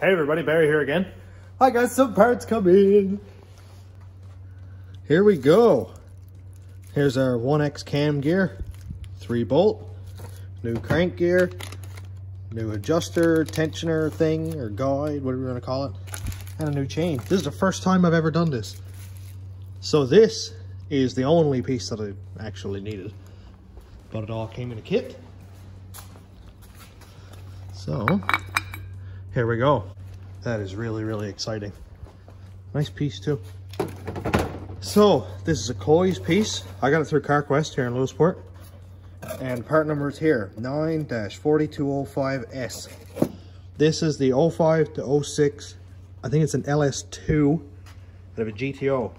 Hey everybody, Barry here again. I got some parts coming. Here we go. Here's our 1X cam gear, 3 bolt, new crank gear, new adjuster, tensioner thing, or guide, whatever you want to call it, and a new chain. This is the first time I've ever done this. So this is the only piece that I actually needed, but it all came in a kit. So, here we go. That is really, really exciting. Nice piece too. So, this is a Cloyes piece. I got it through CarQuest here in Lewisporte. And part number is here, 9-4205S. This is the 05 to 06, I think it's an LS2 out of a GTO.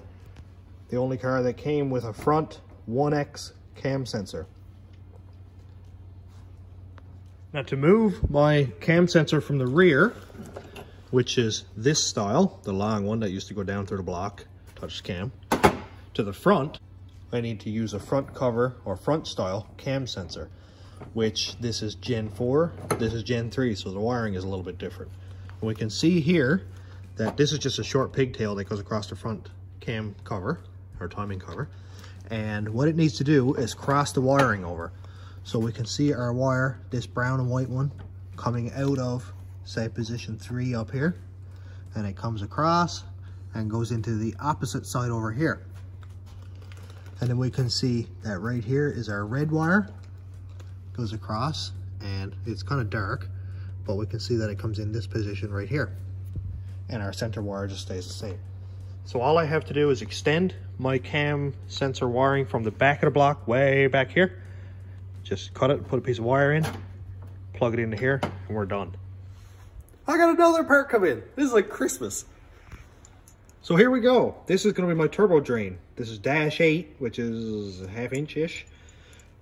The only car that came with a front 1X cam sensor. Now to move my cam sensor from the rear, which is this style, the long one that used to go down through the block, touch cam, to the front, I need to use a front cover or front style cam sensor, which this is Gen 4, this is Gen 3, so the wiring is a little bit different. And we can see here that this is just a short pigtail that goes across the front cam cover, or timing cover. And what it needs to do is cross the wiring over. So we can see our wire, this brown and white one, coming out of, say, position three up here. And it comes across and goes into the opposite side over here. And then we can see that right here is our red wire, goes across, and it's kind of dark, but we can see that it comes in this position right here. And our center wire just stays the same. So all I have to do is extend my cam sensor wiring from the back of the block way back here just cut it, put a piece of wire in, plug it into here, and we're done. I got another part come in. This is like Christmas. So here we go. This is going to be my turbo drain. This is dash 8, which is a half inch-ish.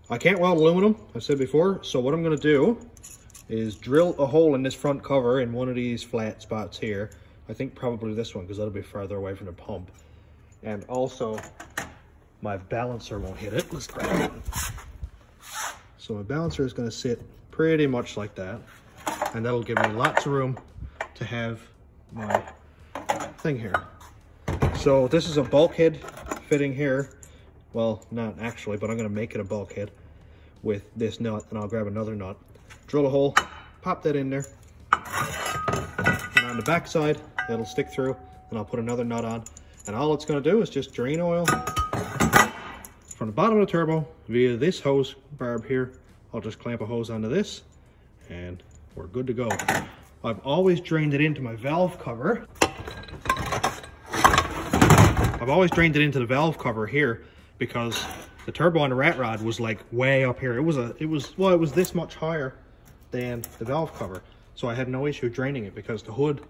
I can't weld aluminum, I've said before, so what I'm going to do is drill a hole in this front cover in one of these flat spots here. I think probably this one, because that'll be farther away from the pump. And also, my balancer won't hit it. Let's grab it. So my balancer is going to sit pretty much like that. And that'll give me lots of room to have my thing here. So this is a bulkhead fitting here. Well, not actually, but I'm going to make it a bulkhead with this nut. And I'll grab another nut, drill a hole, pop that in there. And on the back side, it'll stick through. And I'll put another nut on. And all it's going to do is just drain oil from the bottom of the turbo via this hose barb here. I'll just clamp a hose onto this and we're good to go. I've always drained it into my valve cover. I've always drained it into the valve cover here because the turbo on the rat rod was like way up here. It was a, it was, well, it was this much higher than the valve cover. So I had no issue draining it because the hood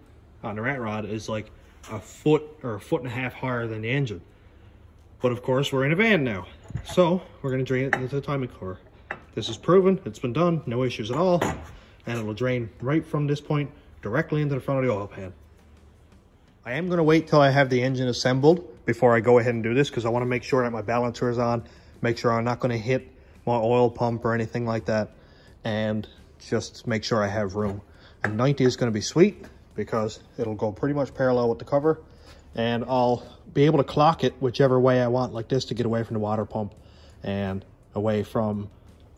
on the rat rod is like a foot or a foot and a half higher than the engine. But of course, we're in a van now. So we're gonna drain it into the timing cover. This is proven, it's been done, no issues at all. And it will drain right from this point directly into the front of the oil pan. I am gonna wait till I have the engine assembled before I go ahead and do this because I wanna make sure that my balancer is on, make sure I'm not gonna hit my oil pump or anything like that. And just make sure I have room. And 90 is gonna be sweet because it'll go pretty much parallel with the cover and I'll be able to clock it whichever way I want like this to get away from the water pump and away from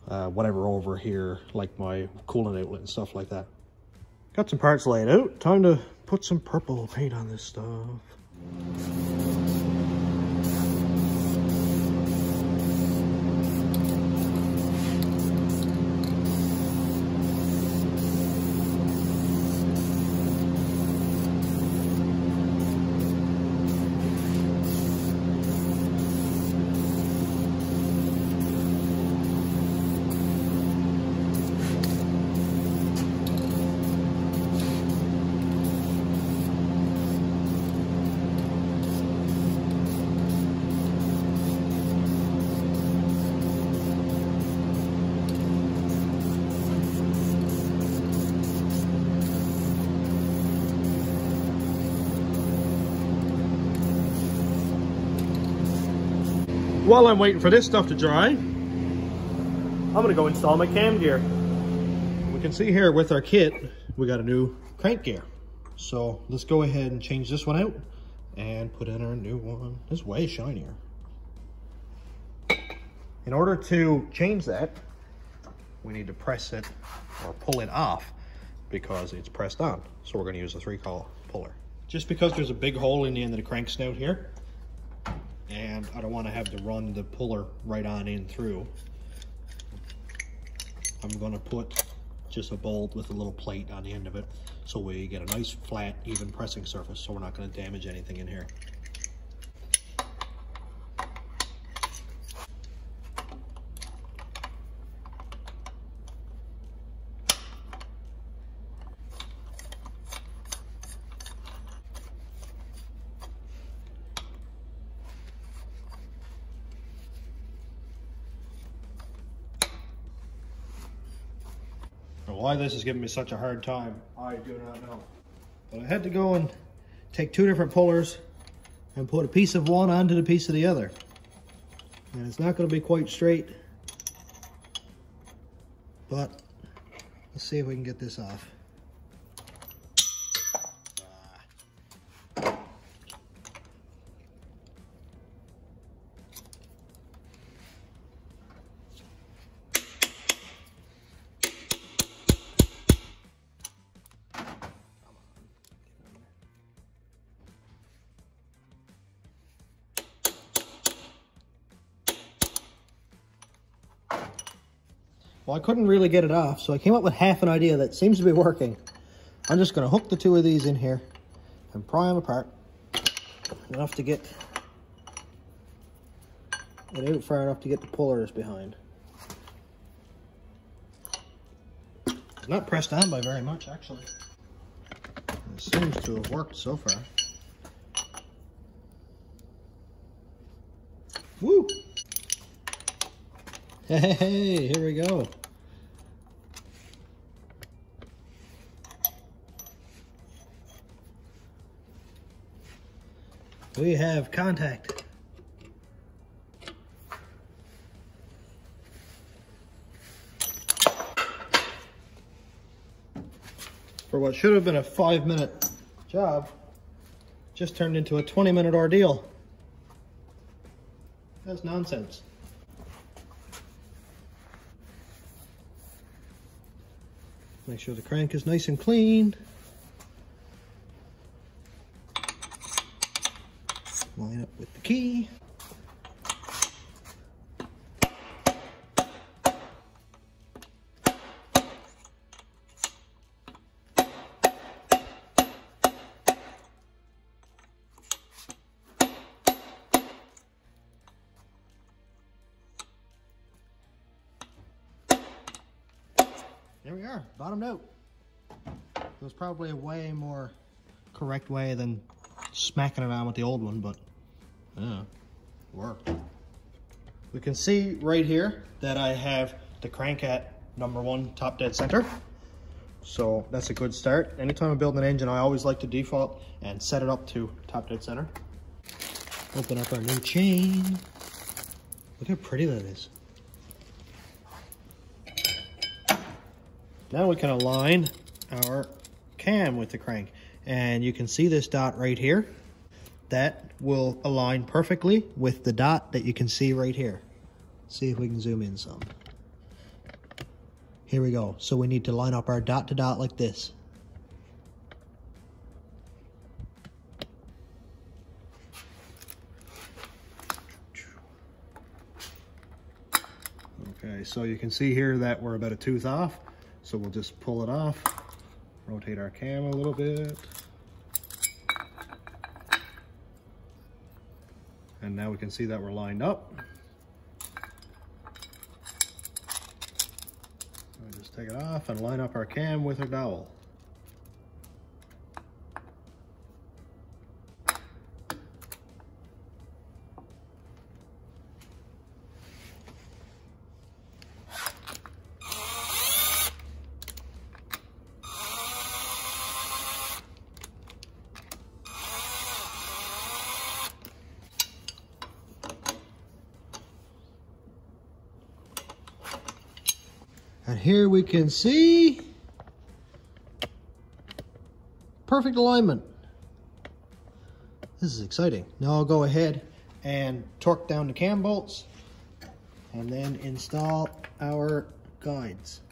uh, whatever over here like my coolant outlet and stuff like that. Got some parts laid out. Time to put some purple paint on this stuff. While I'm waiting for this stuff to dry, I'm gonna go install my cam gear. We can see here with our kit, we got a new crank gear. So let's go ahead and change this one out and put in our new one. It's way shinier. In order to change that, we need to press it or pull it off because it's pressed on. So we're gonna use a three claw puller. Just because there's a big hole in the end of the crank snout here, and I don't wanna have to run the puller right on in through, I'm gonna put just a bolt with a little plate on the end of it so we get a nice flat even pressing surface so we're not going to damage anything in here. Why this is giving me such a hard time, I do not know. But I had to go and take two different pullers and put a piece of one onto the piece of the other. And it's not going to be quite straight. But let's see if we can get this off. Well, I couldn't really get it off, so I came up with half an idea that seems to be working. I'm just going to hook the two of these in here and pry them apart enough to get it out far enough to get the pullers behind. It's not pressed on by very much, actually. It seems to have worked so far. Woo! Hey, here we go. We have contact. For what should have been a five minute job, just turned into a 20 minute ordeal. That's nonsense. Make sure the crank is nice and clean. Line up with the key. There we are, bottomed out. There's probably a way more correct way than smacking it on with the old one, but yeah, worked. We can see right here that I have the crank at number one top dead center. So that's a good start. Anytime I build an engine, I always like to default and set it up to top dead center. Open up our new chain. Look how pretty that is. Now we can align our cam with the crank. And you can see this dot right here. That will align perfectly with the dot that you can see right here. See if we can zoom in some. Here we go. So we need to line up our dot to dot like this. Okay, so you can see here that we're about a tooth off. So we'll just pull it off, rotate our cam a little bit. And now we can see that we're lined up. Just take it off and line up our cam with our dowel. And here we can see perfect alignment. This is exciting. Now I'll go ahead and torque down the cam bolts and then install our guides.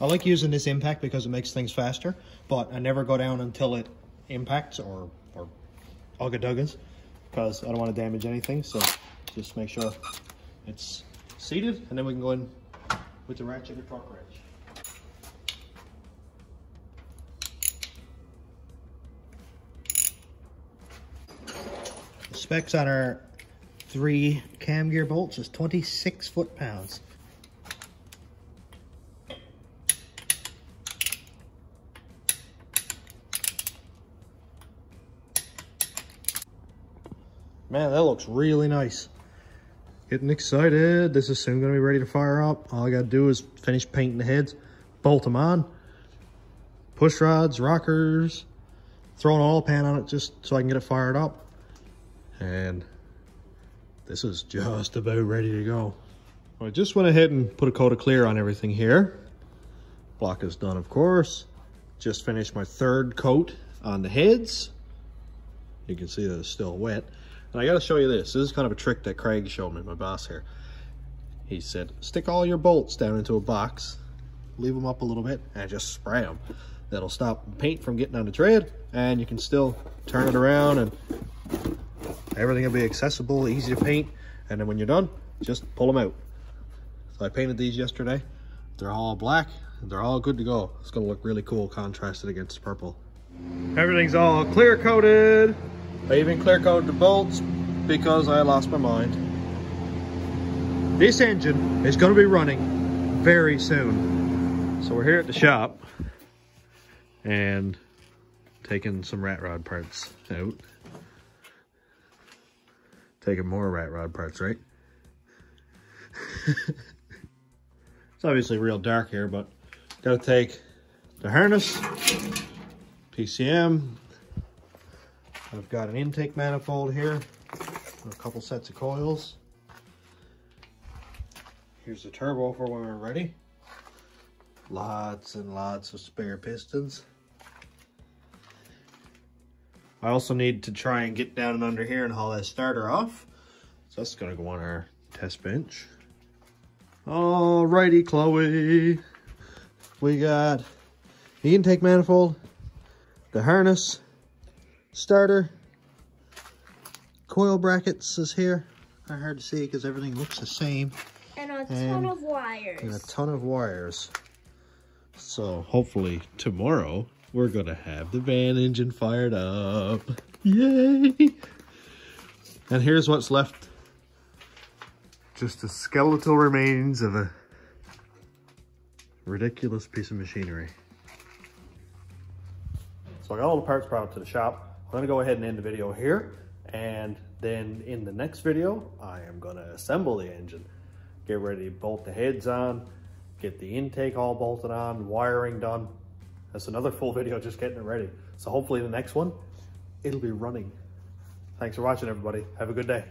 I like using this impact because it makes things faster, but I never go down until it impacts or, or ugga because I don't want to damage anything. So just make sure it's seated and then we can go in with the ratchet or torque wrench. The specs on our three cam gear bolts is 26 foot-pounds. Man, that looks really nice. Getting excited. This is soon going to be ready to fire up. All I got to do is finish painting the heads, bolt them on, push rods, rockers, throw an oil pan on it just so I can get it fired up. And this is just about ready to go. I just went ahead and put a coat of clear on everything here. Block is done, of course. Just finished my third coat on the heads. You can see that it's still wet. And I got to show you this. This is kind of a trick that Craig showed me, my boss here. He said, stick all your bolts down into a box, leave them up a little bit, and just spray them. That'll stop paint from getting on the tread, and you can still turn it around, and everything will be accessible, easy to paint. And then when you're done, just pull them out. So I painted these yesterday. They're all black. They're all good to go. It's going to look really cool contrasted against purple. Everything's all clear coated. I even clear coated the bolts because I lost my mind. This engine is going to be running very soon. So we're here at the shop and taking some rat rod parts out. Taking more rat rod parts, right? it's obviously real dark here, but got to take the harness, PCM, I've got an intake manifold here, a couple sets of coils. Here's the turbo for when we're ready. Lots and lots of spare pistons. I also need to try and get down and under here and haul that starter off. So that's gonna go on our test bench. Alrighty, Chloe. We got the intake manifold, the harness, starter. Coil brackets is here. Kind hard to see because everything looks the same. And a ton and, of wires. And a ton of wires. So hopefully tomorrow we're going to have the van engine fired up. Yay! And here's what's left. Just the skeletal remains of a ridiculous piece of machinery. So I got all the parts brought up to the shop. I'm gonna go ahead and end the video here. And then in the next video, I am gonna assemble the engine. Get ready to bolt the heads on, get the intake all bolted on, wiring done. That's another full video just getting it ready. So hopefully the next one, it'll be running. Thanks for watching everybody. Have a good day.